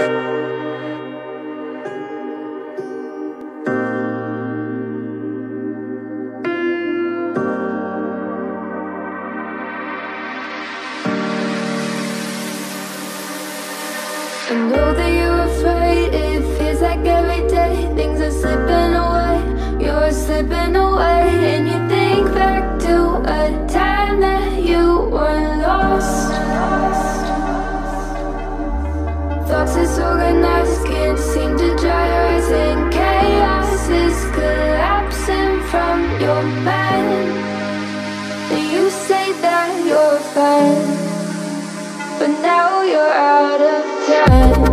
I know that Thoughts disorganized, can't seem to dry your eyes, and chaos is collapsing from your mind. And you say that you're fine, but now you're out of time.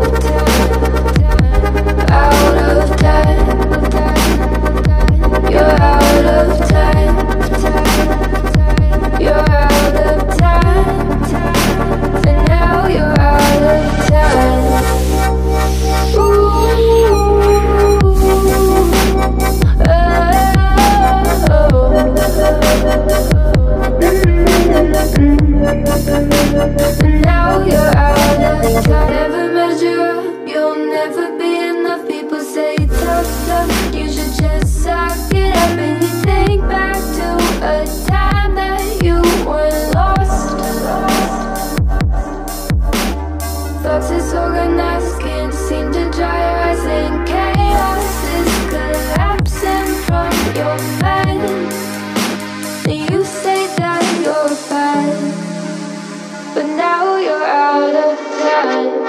But now you're out of time.